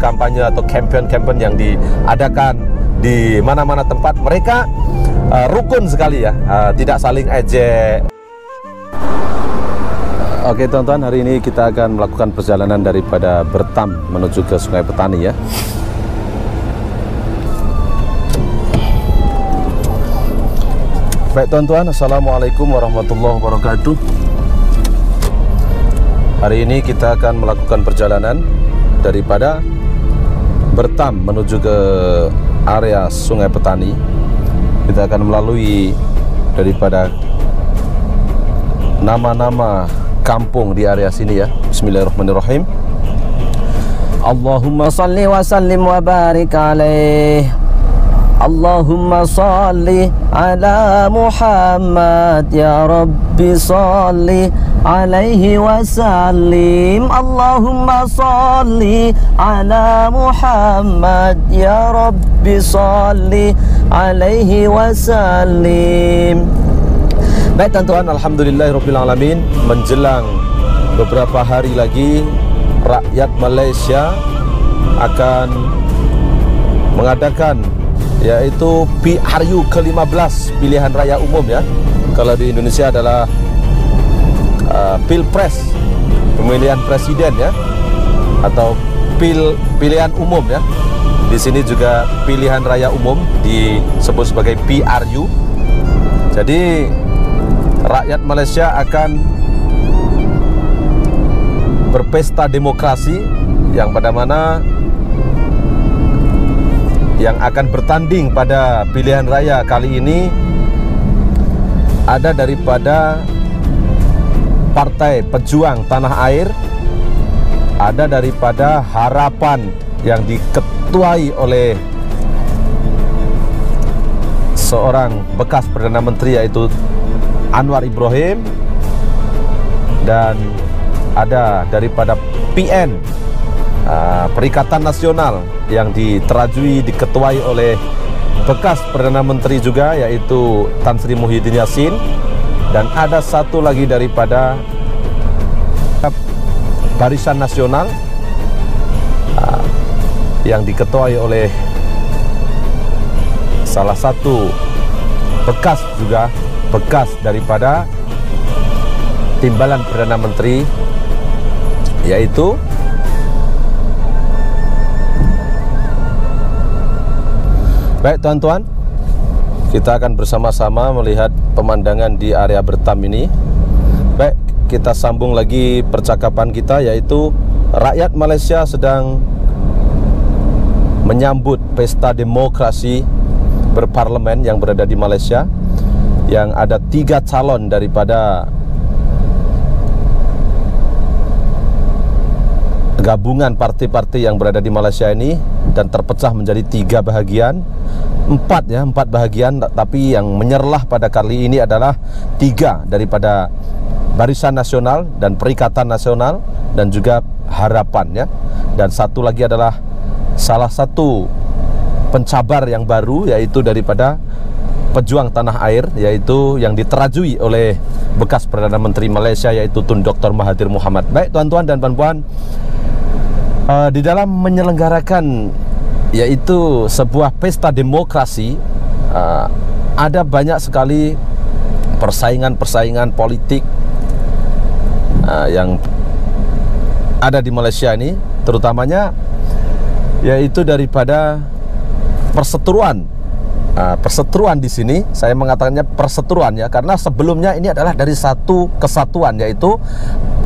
kampanye atau campaign-campaign yang diadakan di mana-mana tempat mereka uh, rukun sekali ya, uh, tidak saling ejek. Oke teman-teman, hari ini kita akan melakukan perjalanan daripada Bertam menuju ke Sungai Petani ya. Baik teman-teman, Assalamualaikum warahmatullahi wabarakatuh Hari ini kita akan melakukan perjalanan daripada Bertam menuju ke area Sungai Petani. Kita akan melalui daripada nama-nama kampung di area sini ya. Bismillahirrahmanirrahim. Allahumma salli wa sallim wa barik alaih. Allahumma salli ala Muhammad ya Rabbi salli alaihi wasallim Allahumma salli ala Muhammad ya Rabbi salli alaihi wasallim Baik tuan-tuan, Alhamdulillahirrahmanirrahim Menjelang beberapa hari lagi Rakyat Malaysia akan mengadakan yaitu PRU ke-15 pilihan raya umum ya. Kalau di Indonesia adalah uh, pilpres pemilihan presiden ya atau pil pilihan umum ya. Di sini juga pilihan raya umum disebut sebagai PRU jadi rakyat Malaysia akan berpesta demokrasi yang pada mana yang akan bertanding pada pilihan raya kali ini ada daripada Partai Pejuang Tanah Air ada daripada harapan yang diketuai oleh seorang bekas Perdana Menteri yaitu Anwar Ibrahim dan ada daripada PN uh, Perikatan Nasional yang diterajui diketuai oleh bekas Perdana Menteri juga yaitu Tan Sri Muhyiddin Yassin dan ada satu lagi daripada Barisan Nasional uh, yang diketuai oleh salah satu bekas juga bekas daripada timbalan Perdana Menteri yaitu Baik tuan-tuan kita akan bersama-sama melihat pemandangan di area Bertam ini. Baik, kita sambung lagi percakapan kita yaitu rakyat Malaysia sedang menyambut pesta demokrasi berparlemen yang berada di Malaysia yang ada tiga calon daripada gabungan partai-partai yang berada di Malaysia ini dan terpecah menjadi tiga bahagian empat ya empat bahagian tapi yang menyerlah pada kali ini adalah tiga daripada Barisan Nasional dan Perikatan Nasional dan juga Harapan ya dan satu lagi adalah salah satu pencabar yang baru yaitu daripada pejuang tanah air yaitu yang diterajui oleh bekas Perdana Menteri Malaysia yaitu Tun Dr. Mahathir Muhammad. Baik tuan-tuan dan puan-puan uh, di dalam menyelenggarakan yaitu sebuah pesta demokrasi uh, ada banyak sekali persaingan-persaingan politik uh, yang ada di Malaysia ini terutamanya yaitu daripada perseteruan. Uh, perseteruan di sini saya mengatakannya perseteruan ya karena sebelumnya ini adalah dari satu kesatuan yaitu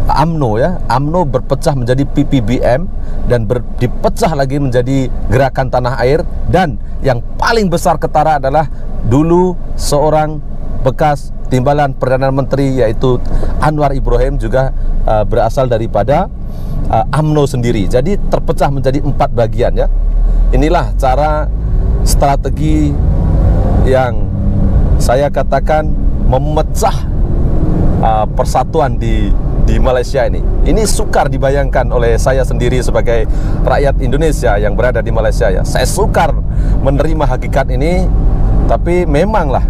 AMNO ya. AMNO berpecah menjadi PPBM dan ber, dipecah lagi menjadi Gerakan Tanah Air. Dan yang paling besar ketara adalah dulu seorang bekas timbalan Perdana Menteri yaitu Anwar Ibrahim juga uh, berasal daripada uh, AMNO sendiri. Jadi terpecah menjadi empat bagian ya. Inilah cara strategi yang saya katakan memecah uh, persatuan di di Malaysia ini. Ini sukar dibayangkan oleh saya sendiri sebagai rakyat Indonesia yang berada di Malaysia ya. Saya sukar menerima hakikat ini, tapi memanglah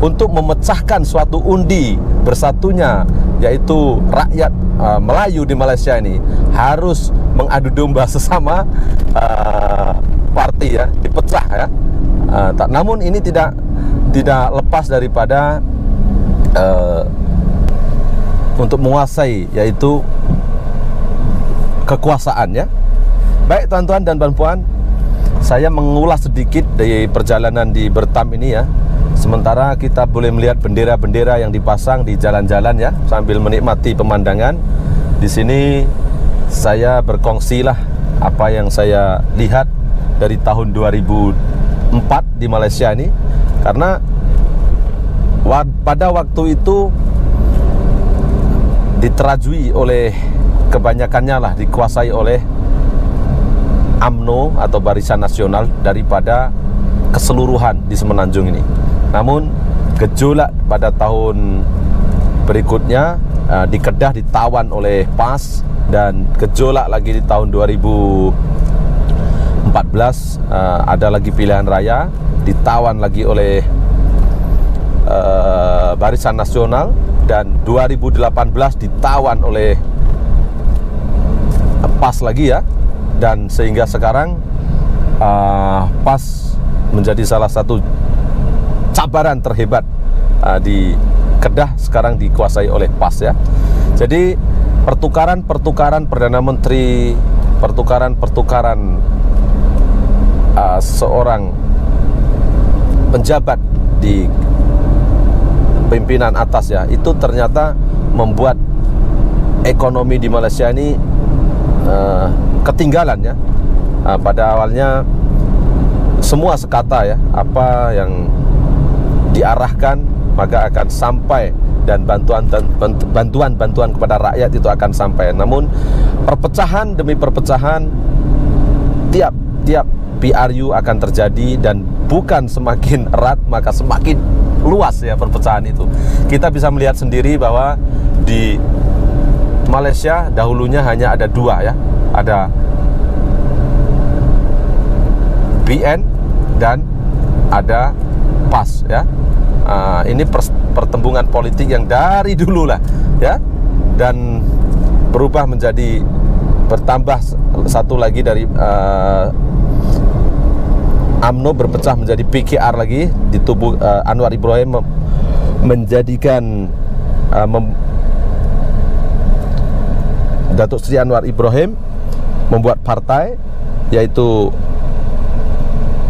untuk memecahkan suatu undi bersatunya yaitu rakyat uh, Melayu di Malaysia ini harus mengadu domba sesama uh, parti ya, dipecah ya. Uh, tak, namun ini tidak tidak lepas daripada uh, untuk menguasai yaitu kekuasaan ya. Baik tuan-tuan dan puan-puan, saya mengulas sedikit dari perjalanan di Bertam ini ya. Sementara kita boleh melihat bendera-bendera yang dipasang di jalan-jalan ya sambil menikmati pemandangan. Di sini saya berkongsi lah apa yang saya lihat dari tahun 2004 di Malaysia ini karena pada waktu itu diterajui oleh kebanyakannya lah dikuasai oleh AMNO atau Barisan Nasional daripada keseluruhan di Semenanjung ini. Namun gejolak pada tahun berikutnya uh, di Kedah ditawan oleh PAS dan gejolak lagi di tahun 2014 uh, ada lagi pilihan raya ditawan lagi oleh uh, Barisan Nasional dan 2018 ditawan oleh PAS lagi ya dan sehingga sekarang uh, PAS menjadi salah satu cabaran terhebat uh, di Kedah sekarang dikuasai oleh PAS ya. Jadi pertukaran-pertukaran perdana menteri, pertukaran-pertukaran uh, seorang penjabat di pimpinan atas ya, itu ternyata membuat ekonomi di Malaysia ini uh, ketinggalan ya. Uh, pada awalnya semua sekata ya, apa yang diarahkan maka akan sampai dan bantuan bantuan bantuan kepada rakyat itu akan sampai. Namun perpecahan demi perpecahan tiap tiap PRU akan terjadi dan bukan semakin erat maka semakin luas ya perpecahan itu. Kita bisa melihat sendiri bahwa di Malaysia dahulunya hanya ada dua ya ada BN dan ada PAS ya. Uh, ini pertembungan politik yang dari dulu lah ya dan berubah menjadi bertambah satu lagi dari uh, AMNO berpecah menjadi PKR lagi di tubuh uh, Anwar Ibrahim menjadikan uh, mem Datuk Seri Anwar Ibrahim membuat partai yaitu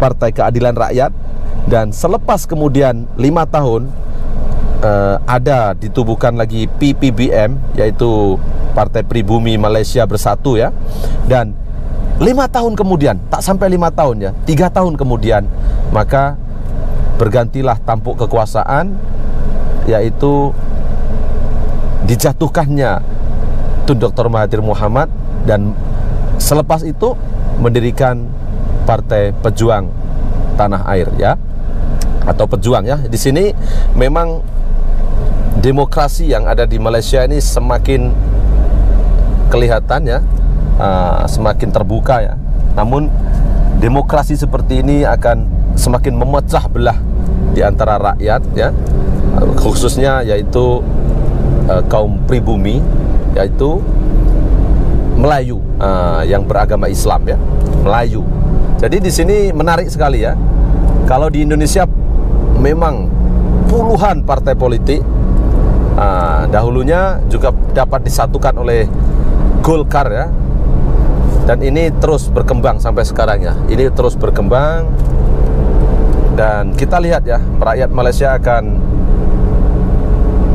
Partai Keadilan Rakyat. Dan selepas kemudian lima tahun uh, ada ditubuhkan lagi PPBM yaitu Partai Pribumi Malaysia Bersatu ya. Dan lima tahun kemudian tak sampai lima tahun ya tiga tahun kemudian maka bergantilah tampuk kekuasaan yaitu dijatuhkannya Tun Dr. Mahathir Muhammad dan Selepas itu mendirikan Partai Pejuang Tanah Air ya atau pejuang ya. Di sini memang demokrasi yang ada di Malaysia ini semakin kelihatan ya, uh, semakin terbuka ya. Namun demokrasi seperti ini akan semakin memecah belah di antara rakyat ya, khususnya yaitu uh, kaum pribumi yaitu Melayu uh, yang beragama Islam ya, Melayu. Jadi di sini menarik sekali ya. Kalau di Indonesia memang puluhan partai politik uh, dahulunya juga dapat disatukan oleh Golkar ya. Dan ini terus berkembang sampai sekarang ya. Ini terus berkembang dan kita lihat ya, rakyat Malaysia akan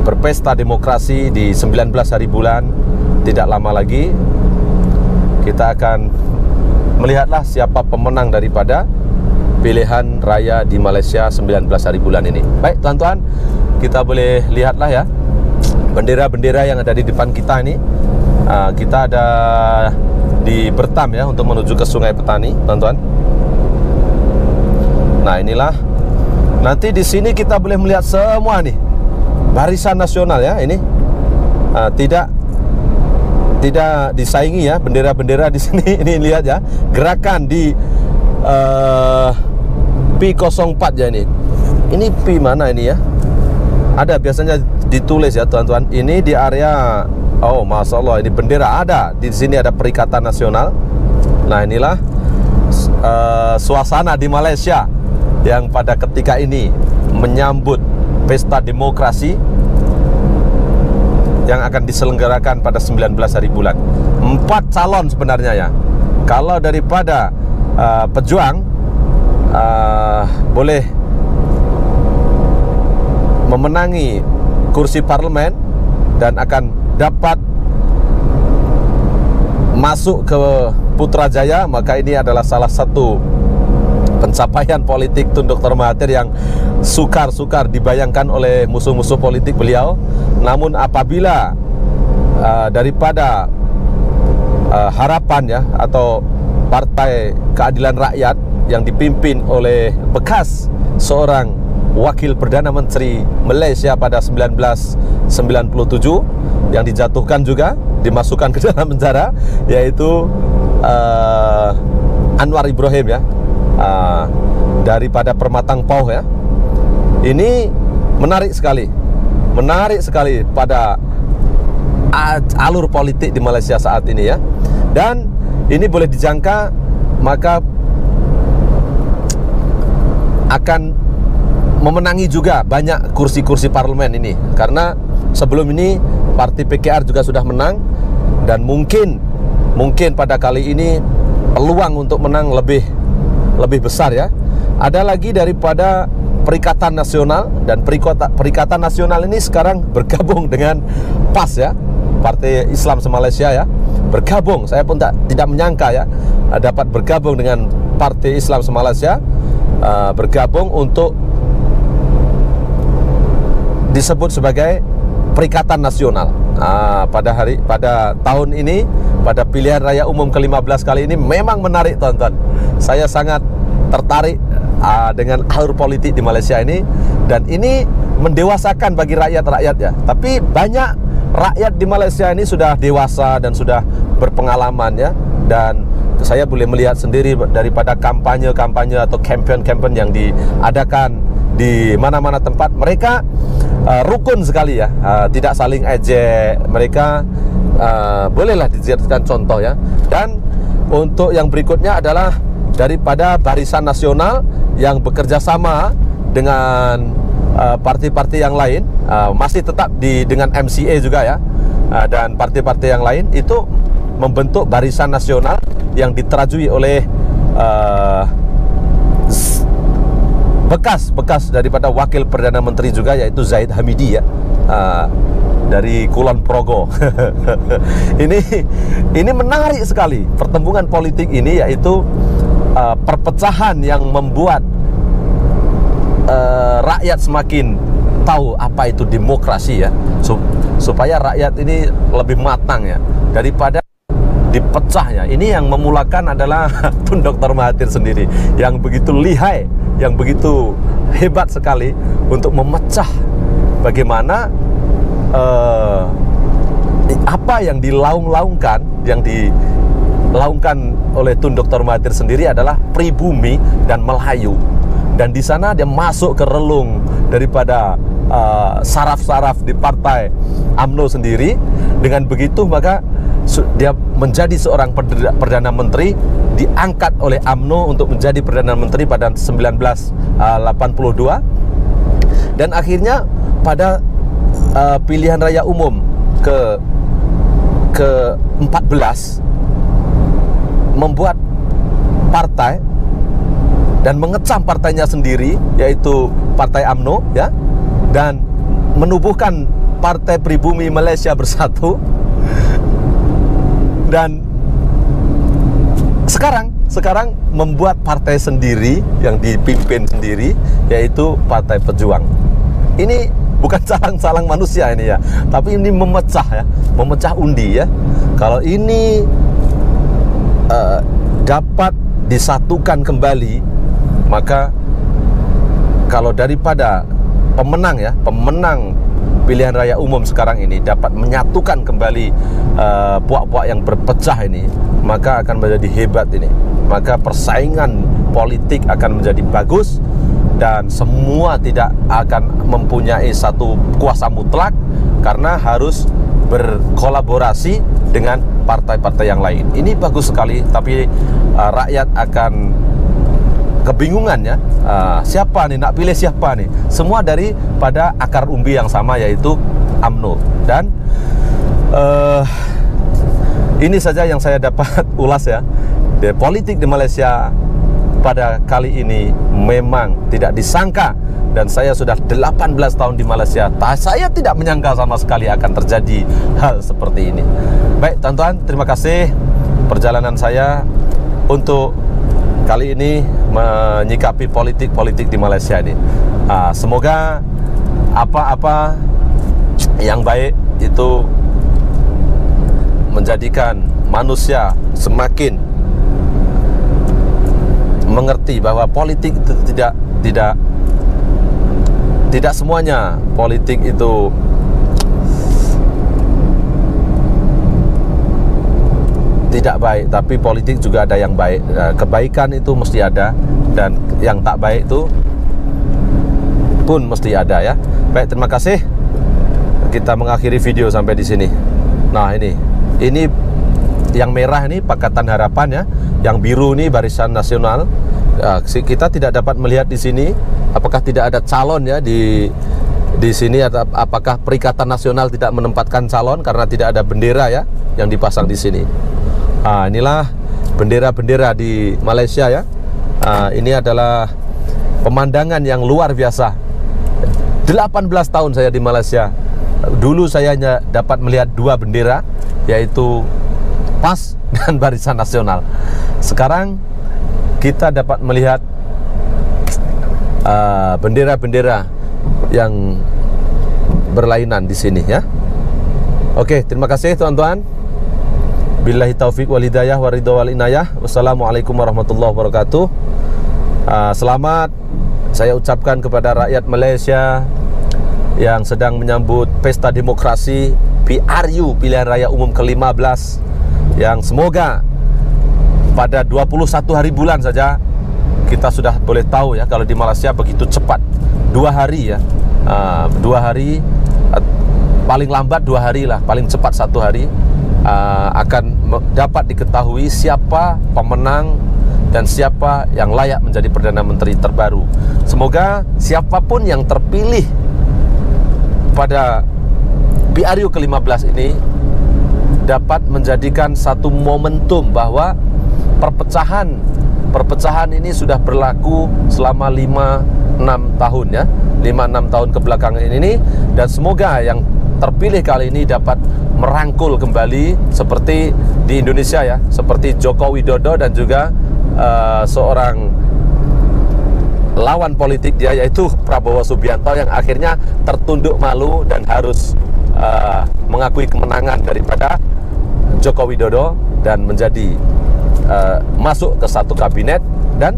berpesta demokrasi di 19 hari bulan tidak lama lagi kita akan melihatlah siapa pemenang daripada pilihan raya di Malaysia 19 hari bulan ini. Baik, tuan-tuan, kita boleh lihatlah ya bendera-bendera yang ada di depan kita ini. Uh, kita ada di Bertam ya untuk menuju ke Sungai Petani, tuan-tuan. Nah, inilah. Nanti di sini kita boleh melihat semua nih barisan nasional ya ini. Uh, tidak tidak disaingi ya bendera-bendera di sini. Ini lihat ya gerakan di uh, P04 ya ini. Ini P mana ini ya? Ada biasanya ditulis ya tuan-tuan. Ini di area Oh, masya Allah, ini bendera ada di sini ada Perikatan Nasional. Nah, inilah uh, suasana di Malaysia yang pada ketika ini menyambut pesta demokrasi yang akan diselenggarakan pada 19 hari bulan. Empat calon sebenarnya ya. Kalau daripada uh, pejuang uh, boleh memenangi kursi parlemen dan akan dapat masuk ke Putrajaya maka ini adalah salah satu pencapaian politik Tun Dr. Mahathir yang sukar-sukar dibayangkan oleh musuh-musuh politik beliau namun apabila uh, daripada uh, harapan ya atau Partai Keadilan Rakyat yang dipimpin oleh bekas seorang wakil Perdana Menteri Malaysia pada 1997 yang dijatuhkan juga dimasukkan ke dalam penjara yaitu uh, Anwar Ibrahim ya. Uh, daripada Permatang Pauh ya. Ini menarik sekali. Menarik sekali pada alur politik di Malaysia saat ini ya. Dan ini boleh dijangka maka akan memenangi juga banyak kursi-kursi parlemen ini karena sebelum ini partai PKR juga sudah menang dan mungkin mungkin pada kali ini peluang untuk menang lebih lebih besar ya. Ada lagi daripada Perikatan Nasional dan Perikota, Perikatan Nasional ini sekarang bergabung dengan PAS ya, Partai Islam Semalaysia ya. Bergabung, saya pun tak, tidak menyangka ya dapat bergabung dengan Partai Islam Semalaysia uh, bergabung untuk disebut sebagai Perikatan Nasional. Nah, pada hari pada tahun ini pada pilihan raya umum ke-15 kali ini memang menarik tonton. Saya sangat tertarik uh, dengan alur politik di Malaysia ini dan ini mendewasakan bagi rakyat-rakyat ya. Tapi banyak rakyat di Malaysia ini sudah dewasa dan sudah berpengalaman ya dan saya boleh melihat sendiri daripada kampanye-kampanye atau campaign-campaign yang diadakan di mana-mana tempat mereka uh, rukun sekali ya, uh, tidak saling ejek. Mereka uh, bolehlah dijadikan contoh ya. Dan untuk yang berikutnya adalah daripada barisan nasional yang bekerja sama dengan parti-parti uh, yang lain uh, masih tetap di dengan MCA juga ya uh, dan parti-parti yang lain itu membentuk barisan nasional yang diterajui oleh uh, bekas bekas daripada wakil perdana menteri juga yaitu Zaid Hamidi ya. Uh, dari Kulon Progo. ini ini menarik sekali. Pertembungan politik ini yaitu uh, perpecahan yang membuat uh, rakyat semakin tahu apa itu demokrasi ya. Supaya rakyat ini lebih matang ya. Daripada dipecahnya. Ini yang memulakan adalah Tun Dr. Mahathir sendiri yang begitu lihai, yang begitu hebat sekali untuk memecah bagaimana uh, apa yang dilaung-laungkan, yang dilaungkan oleh Tun Dr. Mahathir sendiri adalah pribumi dan Melayu. Dan di sana dia masuk ke relung daripada eh, saraf-saraf uh, di partai AMNO sendiri. Dengan begitu maka dia menjadi seorang perdana menteri diangkat oleh AMNO untuk menjadi perdana menteri pada 1982 uh, dan akhirnya pada uh, pilihan raya umum ke ke 14 membuat partai dan mengecam partainya sendiri yaitu partai AMNO ya dan menubuhkan Partai Pribumi Malaysia Bersatu dan sekarang sekarang membuat partai sendiri yang dipimpin sendiri yaitu Partai Pejuang. Ini bukan salang-salang manusia ini ya, tapi ini memecah ya, memecah undi ya. Kalau ini uh, dapat disatukan kembali, maka kalau daripada pemenang ya, pemenang pilihan raya umum sekarang ini dapat menyatukan kembali uh, puak-puak yang berpecah ini, maka akan menjadi hebat ini. Maka persaingan politik akan menjadi bagus dan semua tidak akan mempunyai satu kuasa mutlak karena harus berkolaborasi dengan partai-partai yang lain. Ini bagus sekali, tapi uh, rakyat akan kebingungan ya. Uh, siapa nih? Nak pilih siapa nih? Semua dari pada akar umbi yang sama yaitu AMNO dan uh, ini saja yang saya dapat ulas ya. Di politik di Malaysia pada kali ini memang tidak disangka. Dan saya sudah 18 tahun di Malaysia. Saya tidak menyangka sama sekali akan terjadi hal seperti ini. Baik tuan-tuan terima kasih perjalanan saya untuk kali ini menyikapi politik-politik di Malaysia ini. Uh, semoga apa-apa yang baik itu menjadikan manusia semakin mengerti bahwa politik itu tidak tidak tidak semuanya politik itu tidak baik, tapi politik juga ada yang baik. Nah, kebaikan itu mesti ada dan yang tak baik itu pun mesti ada ya. Baik, terima kasih. Kita mengakhiri video sampai di sini. Nah, ini. Ini yang merah ini Pakatan Harapan ya, yang biru ini Barisan Nasional. Nah, kita tidak dapat melihat di sini apakah tidak ada calon ya di di sini atau apakah Perikatan Nasional tidak menempatkan calon karena tidak ada bendera ya yang dipasang di sini. Ah, inilah bendera-bendera di Malaysia ya. Ah, ini adalah pemandangan yang luar biasa. 18 tahun saya di Malaysia. Dulu saya hanya dapat melihat dua bendera yaitu PAS dan Barisan Nasional. Sekarang kita dapat melihat ah, bendera-bendera uh, yang berlainan di sini ya. Oke, terima kasih teman-teman. Billahi taufik wal hidayah waridho wal inayah. Wassalamualaikum warahmatullahi wabarakatuh. Uh, selamat saya ucapkan kepada rakyat Malaysia yang sedang menyambut pesta demokrasi PRU pilihan raya umum ke-15 yang semoga pada 21 hari bulan saja kita sudah boleh tahu ya kalau di Malaysia begitu cepat dua hari ya uh, dua hari paling lambat dua hari lah paling cepat satu hari uh, akan dapat diketahui siapa pemenang dan siapa yang layak menjadi Perdana Menteri terbaru. Semoga siapa pun yang terpilih pada PRU ke-15 ini dapat menjadikan satu momentum bahwa perpecahan perpecahan ini sudah berlaku selama 5 6 tahun ya. 5 6 tahun kebelakangan ini dan semoga yang terpilih kali ini dapat merangkul kembali seperti di Indonesia ya, seperti Joko Widodo dan juga uh, seorang lawan politik dia yaitu Prabowo Subianto yang akhirnya tertunduk malu dan harus uh, mengakui kemenangan daripada Joko Widodo dan menjadi uh, masuk ke satu kabinet dan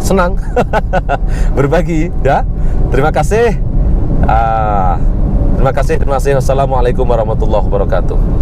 senang berbagi ya. Terima kasih. Uh, Terima kasih, terima kasih. Wassalamualaikum warahmatullahi wabarakatuh.